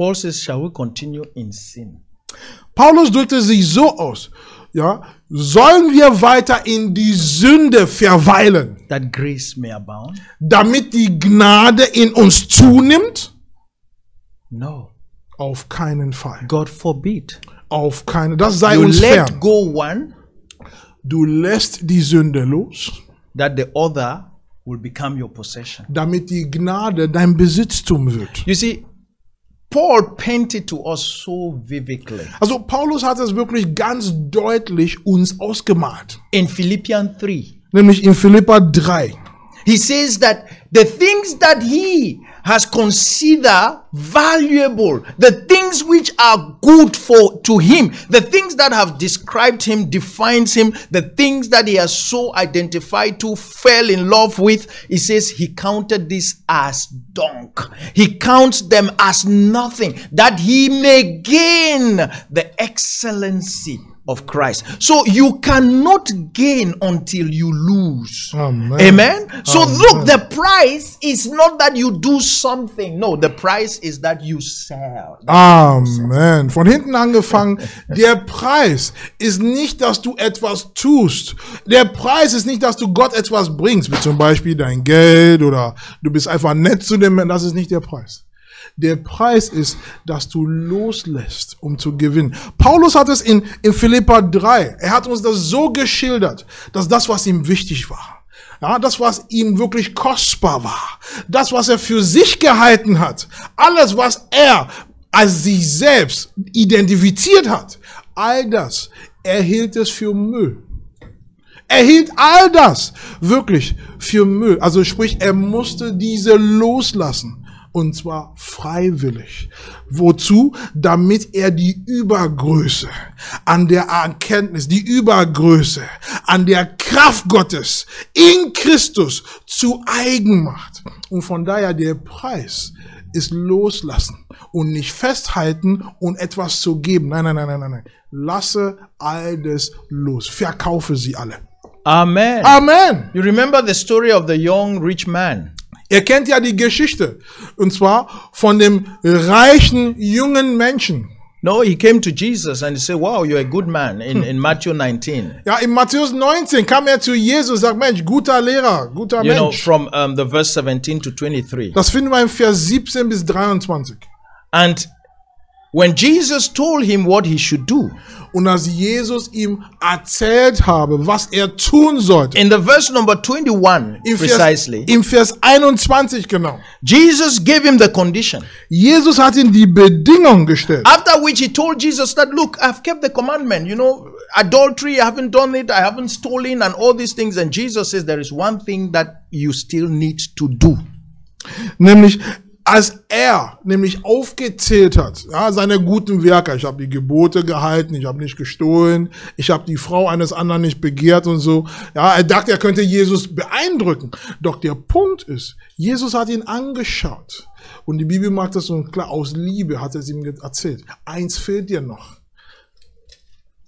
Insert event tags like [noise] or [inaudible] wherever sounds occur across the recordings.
Paul says, Shall we continue in sin? Paulus drückte sich so aus, ja, sollen wir weiter in die Sünde verweilen, That grace may abound? damit die Gnade in uns zunimmt? No. Auf keinen Fall. God forbid. Auf keinen. Das sei You uns let fern. go one, Du lässt die Sünde los, that the other will become your possession. damit die Gnade dein Besitztum wird. You see, Paul painted to us so vividly Also Paulus hat es wirklich ganz deutlich uns ausgemalt. in Philippians 3. Nämlich in Philippa 3. He says that the things that he has considered valuable, the things which are good for to him, the things that have described him, defines him, the things that he has so identified to, fell in love with, he says he counted this as dung. He counts them as nothing, that he may gain the excellency of Christ. So you cannot gain until you lose. Amen. Amen. So look, the price is not that you do something. No, the price is that you sell. Amen. Von hinten angefangen. Der Preis ist nicht, dass du etwas tust. Der Preis ist nicht, dass du Gott etwas bringst, wie zum Beispiel dein Geld oder du bist einfach nett zu dem Menschen. Das ist nicht der Preis. Der Preis ist, dass du loslässt, um zu gewinnen. Paulus hat es in, in Philippa 3. Er hat uns das so geschildert, dass das, was ihm wichtig war, ja, das, was ihm wirklich kostbar war, das, was er für sich gehalten hat, alles, was er als sich selbst identifiziert hat, all das, er hielt es für Müll. Er hielt all das wirklich für Müll. Also sprich, er musste diese loslassen. Und zwar freiwillig. Wozu? Damit er die Übergröße an der Erkenntnis, die Übergröße an der Kraft Gottes in Christus zu eigen macht. Und von daher der Preis ist loslassen und nicht festhalten und etwas zu geben. Nein, nein, nein, nein, nein. Lasse all das los. Verkaufe sie alle. Amen. Amen. You remember the story of the young rich man? Ihr kennt ja die Geschichte. Und zwar von dem reichen jungen Menschen. No, he came to Jesus and he said, Wow, you're a good man in, in Matthew 19. Ja, in Matthäus 19 kam er zu Jesus und sagt, Mensch, guter Lehrer, guter You know, Mensch. from um, the verse 17 to 23. Das finden wir im Vers 17 bis 23. And when Jesus told him what he should do, Und als Jesus ihm erzählt habe, was er tun sollte, in the verse number 21, im Vers, precisely, im Vers 21 genau, Jesus gave him the condition. Jesus hat ihm die Bedingung gestellt. After which he told Jesus that, Look, I've kept the commandment, you know, adultery, I haven't done it, I haven't stolen, and all these things. And Jesus says, There is one thing that you still need to do. Nämlich, als er nämlich aufgezählt hat, ja, seine guten Werke, ich habe die Gebote gehalten, ich habe nicht gestohlen, ich habe die Frau eines anderen nicht begehrt und so. Ja, er dachte, er könnte Jesus beeindrucken. Doch der Punkt ist, Jesus hat ihn angeschaut. Und die Bibel macht das so klar, aus Liebe hat er es ihm erzählt. Eins fehlt dir noch.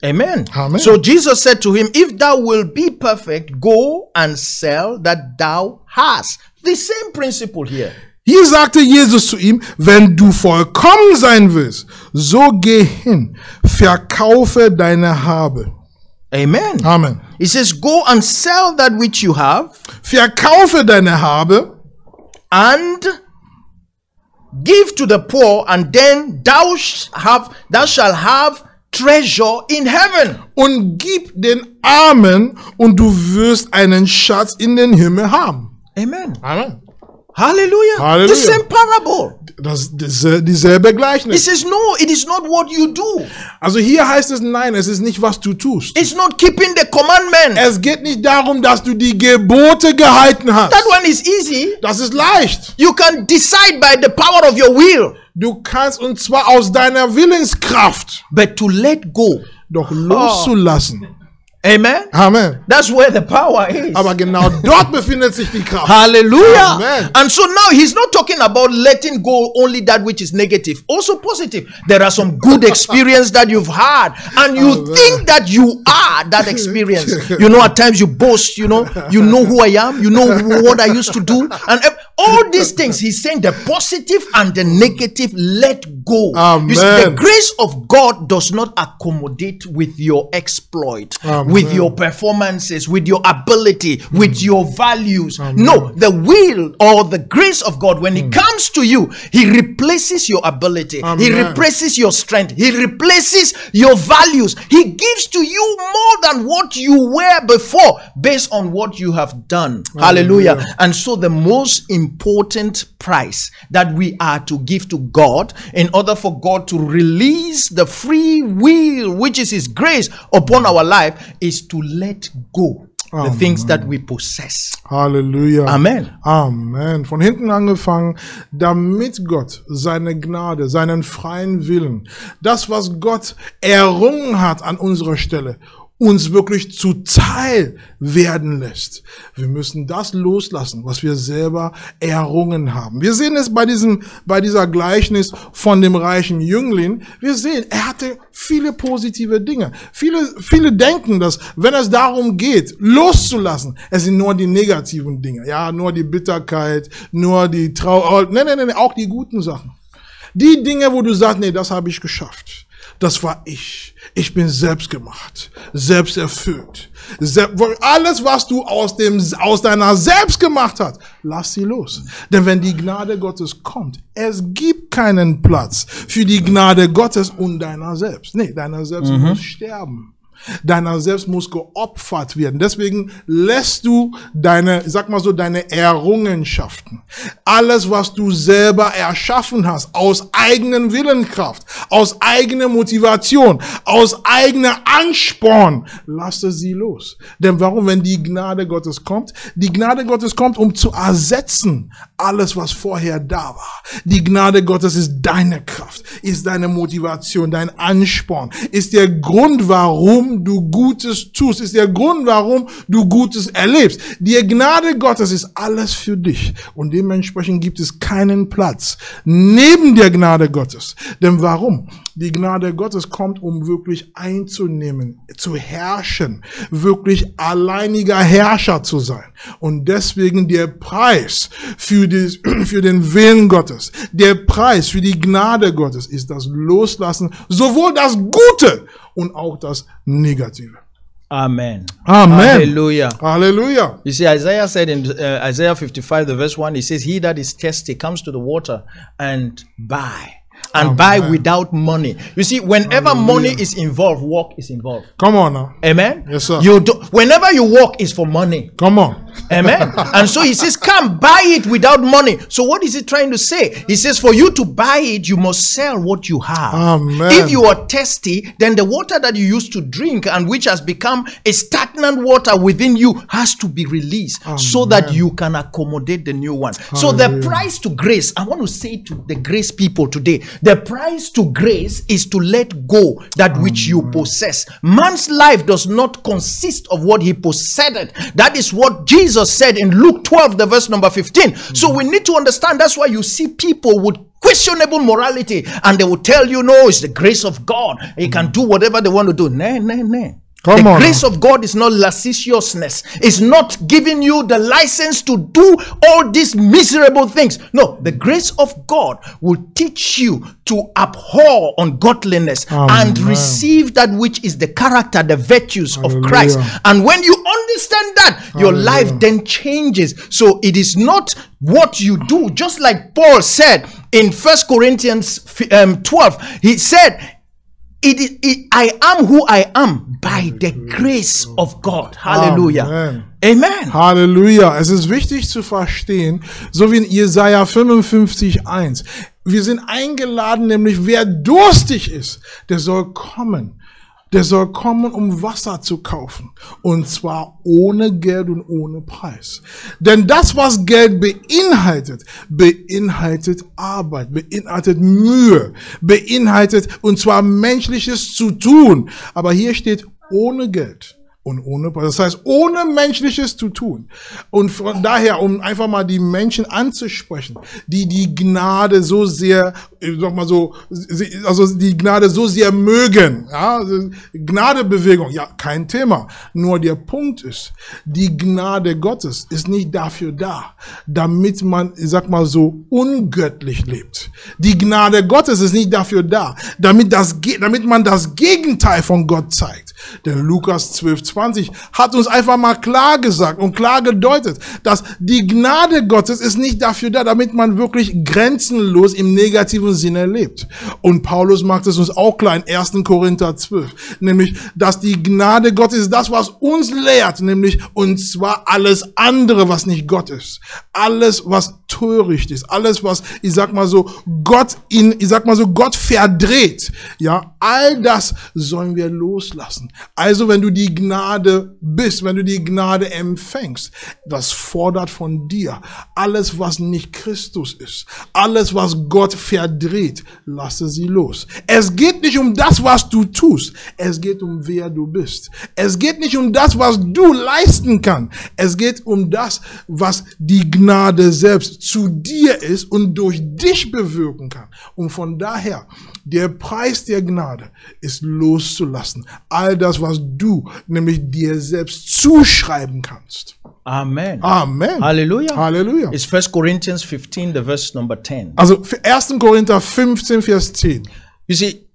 Amen. Amen. So Jesus said to him, If thou wilt be perfect, go and sell that thou hast. The same principle here. Hier sagte Jesus zu ihm, wenn du vollkommen sein willst, so geh hin, verkaufe deine Habe. Amen. Amen. He says, Go and sell that which you have Verkaufe deine Habe and give to the poor, and then thou have thou shalt have treasure in heaven. und gib den Armen und du wirst einen Schatz in den Himmel haben. Amen. Amen. Hallelujah. Hallelujah. The same parable. Das ist dieselbe He Gleichnis. says, No, it is not what you do. Also hier heißt es nein, es ist nicht, was du tust. It's not keeping the commandment. Es geht nicht darum, dass du die Gebote gehalten hast. That one is easy. Das ist leicht. You can decide by the power of your will. Du kannst und zwar aus deiner Willenskraft. But to let go. Doch loszulassen. Amen. Amen. That's where the power is. Aber genau dort befindet sich die Kraft. Hallelujah. Amen. And so now he's not talking about letting go only that which is negative, also positive. There are some good experience that you've had, and you Amen. think that you are that experience. You know, at times you boast, you know, you know who I am, you know what I used to do. And All these things, he's saying the positive and the negative, let go. You see, the grace of God does not accommodate with your exploit, with your performances, with your ability, with your values. No, the will or the grace of God, when it comes to you, he replaces your ability, he replaces your strength, he replaces your values. He gives to you more than what you were before based on what you have done. Hallelujah. And so, the most important price that we are to give to God in order for God to release the free will, which is His grace upon our life, is to let go the things that we possess. Halleluja. Amen. Amen. Von hinten angefangen, damit Gott seine Gnade, seinen freien Willen, das, was Gott errungen hat an unserer Stelle, uns wirklich zuteil werden lässt. Wir müssen das loslassen, was wir selber errungen haben. Wir sehen es bei diesem, bei dieser Gleichnis von dem reichen Jüngling. Wir sehen, er hatte viele positive Dinge. Viele, viele denken, dass, wenn es darum geht, loszulassen, es sind nur die negativen Dinge. Ja, nur die Bitterkeit, nur die Trauer, nee, nee, nee, nee, auch die guten Sachen. Die Dinge, wo du sagst, nee, das habe ich geschafft. Das war ich. Ich bin selbst gemacht, selbst erfüllt. Alles, was du aus dem, aus deiner selbst gemacht hast, lass sie los. Denn wenn die Gnade Gottes kommt, es gibt keinen Platz für die Gnade Gottes und deiner selbst. Nee, deiner selbst muss sterben. Deiner selbst muss geopfert werden. Deswegen lässt du deine, sag mal so, deine Errungenschaften, alles, was du selber erschaffen hast, aus eigenen Willenkraft, aus eigener Motivation, aus eigener Ansporn, lasse sie los. Denn warum, wenn die Gnade Gottes kommt? Die Gnade Gottes kommt, um zu ersetzen alles, was vorher da war. Die Gnade Gottes ist deine Kraft, ist deine Motivation, dein Ansporn, ist der Grund, warum du Gutes tust, ist der Grund, warum du Gutes erlebst. Die Gnade Gottes ist alles für dich und dementsprechend gibt es keinen Platz neben der Gnade Gottes. Denn warum? Die Gnade Gottes kommt, um wirklich einzunehmen, zu herrschen, wirklich alleiniger Herrscher zu sein. Und deswegen der Preis für, die, [clears throat] für den Willen Gottes, der Preis für die Gnade Gottes ist das Loslassen, sowohl das Gute und auch das Negative. Amen. Amen. Hallelujah. Hallelujah. You see, Isaiah said in uh, Isaiah 55, the verse 1, he says, He that is thirsty comes to the water and buy. And oh, buy without money. You see, whenever money is involved, work is involved. Come on now. Amen. Yes, sir. You do, whenever you work is for money. Come on. Amen. and so he says, Come buy it without money. So what is he trying to say? He says, For you to buy it, you must sell what you have. Amen. If you are thirsty, then the water that you used to drink and which has become a stagnant water within you has to be released so that you can accommodate the new one. So the price to grace, I want to say to the grace people today, the price to grace is to let go that which you possess. Man's life does not consist of what he possessed. That is what Jesus said in Luke 12, the verse number 15. So we need to understand that's why you see people with questionable morality and they will tell you, no, it's the grace of God. He can do whatever they want to do. Nah, nah, nah. Come the on grace of God is not lasciviousness. It's not giving you the license to do all these miserable things. No, the grace of God will teach you to abhor ungodliness and receive that which is the character, the virtues of Christ. And when you understand that, your life then changes. So it is not what you do, just like Paul said in First Corinthians um, 12, he said, it is it, I am who I am by the grace of God. Hallelujah. Amen. Amen. Halleluja. Es ist wichtig zu verstehen, so wie in Jesaja 55,1. Wir sind eingeladen, nämlich wer durstig ist, der soll kommen. Der soll kommen, um Wasser zu kaufen. Und zwar ohne Geld und ohne Preis. Denn das, was Geld beinhaltet, beinhaltet Arbeit, beinhaltet Mühe, beinhaltet, und zwar menschliches zu tun. Aber hier steht ohne Geld und ohne. Das heißt, ohne menschliches zu tun. Und von daher, um einfach mal die Menschen anzusprechen, die die Gnade so sehr, ich sag mal so, also die Gnade so sehr mögen. Ja, also Gnadebewegung, ja, kein Thema. Nur der Punkt ist, die Gnade Gottes ist nicht dafür da, damit man, ich sag mal so, ungöttlich lebt. Die Gnade Gottes ist nicht dafür da, damit das, damit man das Gegenteil von Gott zeigt. Denn Lukas 12, 20 hat uns einfach mal klar gesagt und klar gedeutet, dass die Gnade Gottes ist nicht dafür da, damit man wirklich grenzenlos im negativen Sinne lebt. Und Paulus macht es uns auch klar in 1. Korinther 12, nämlich, dass die Gnade Gottes ist das, was uns lehrt, nämlich, und zwar alles andere, was nicht Gott ist. Alles, was töricht ist. Alles, was, ich sag mal so, Gott in, ich sag mal so, Gott verdreht. Ja, all das sollen wir loslassen. Also, wenn du die Gnade bist, wenn du die Gnade empfängst, das fordert von dir alles, was nicht Christus ist. Alles, was Gott verdreht, lasse sie los. Es geht nicht um das, was du tust. Es geht um wer du bist. Es geht nicht um das, was du leisten kannst. Es geht um das, was die Gnade selbst zu dir ist und durch dich bewirken kann. Und von daher, der Preis der Gnade ist loszulassen. All das, was du nämlich dir selbst zuschreiben kannst. Amen. Amen. Hallelujah. Halleluja. It's 1 Corinthians 15, the verse number 10. Also für 1. Korinther 15, Vers 10. You see,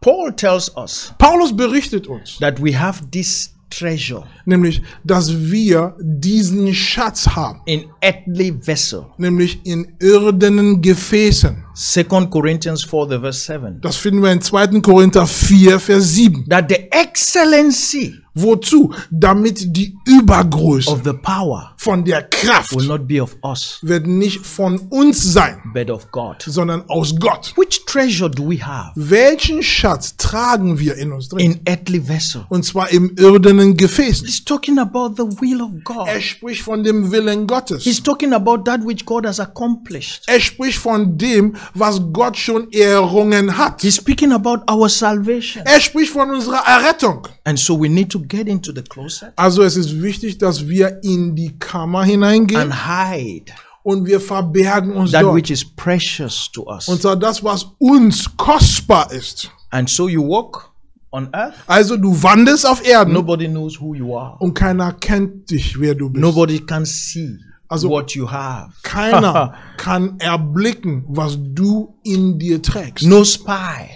Paul tells us Paulus berichtet uns, that we have this treasure nämlich, dass wir diesen Schatz haben, in earthly vessel. nämlich in irdenen Gefäßen. 2 Corinthians 4, the verse 7. Das finden wir in 2. Korinther 4, Vers 7. That the excellency Wozu? Damit die Übergröße of the power von der Kraft will not be of us, wird nicht von uns sein, but of God. sondern aus Gott. Which treasure do we have Welchen Schatz tragen wir in uns drin? in earthly vessel? Und zwar im irdenen Gefäß. He's talking about the will of God. Er spricht von dem Willen Gottes. He's talking about that which God has accomplished. Er spricht von dem, was Gott schon errungen hat. He's speaking about our salvation. Er spricht von unserer Errettung. And so we need to get into the closet Also es ist wichtig, dass wir in die Kammer hineingehen and hide und wir verbergen uns that dort. which is precious to us. Und zwar das, was uns kostbar ist. And so you walk on earth, Also du wandelst auf Erden nobody knows who you are. und keiner kennt dich, wer du bist. Nobody can see Also- what you have. Keiner [laughs] kann erblicken, was du in dir trägst. No spy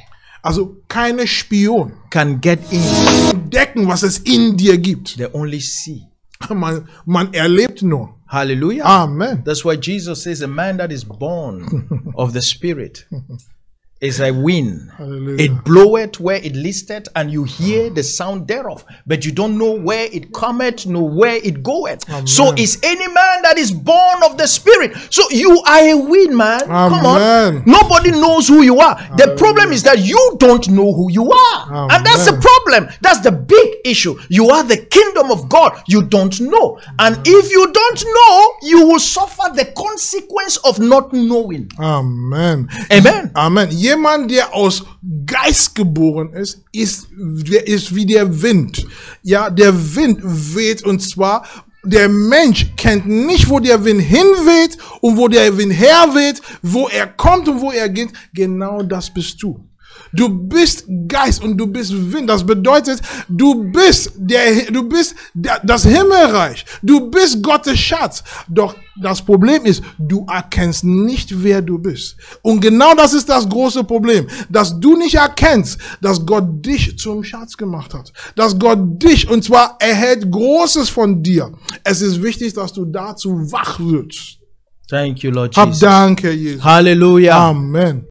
Also keine Spion can get in. entdecken, was es in dir gibt. They only see. Man, man erlebt nur. Hallelujah. Amen. That's why Jesus says a man that is born of the Spirit is a wind. Hallelujah. It bloweth where it listeth, and you hear the sound thereof, but you don't know where it cometh, nor where it goeth. So is any man that is born of the Spirit. So you are a wind, man. Come on. Nobody knows who you are. The problem is that you don't know who you are. And that's the problem. That's the big issue. You are the kingdom of God. You don't know. And if you don't know, you will suffer the consequence of not knowing. Amen. Amen. Amen. Jemand, der aus Geist geboren ist, ist, der ist wie der Wind. Ja, der Wind weht und zwar der Mensch kennt nicht, wo der Wind hinweht und wo der Wind herweht, wo er kommt und wo er geht. Genau das bist du. Du bist Geist und du bist Wind. Das bedeutet, du bist der, du bist der, das Himmelreich. Du bist Gottes Schatz. Doch das Problem ist, du erkennst nicht, wer du bist. Und genau das ist das große Problem, dass du nicht erkennst, dass Gott dich zum Schatz gemacht hat. Dass Gott dich, und zwar erhält Großes von dir. Es ist wichtig, dass du dazu wach wirst. Thank you, Lord Jesus. Dank, Herr Jesus. Hallelujah. Amen.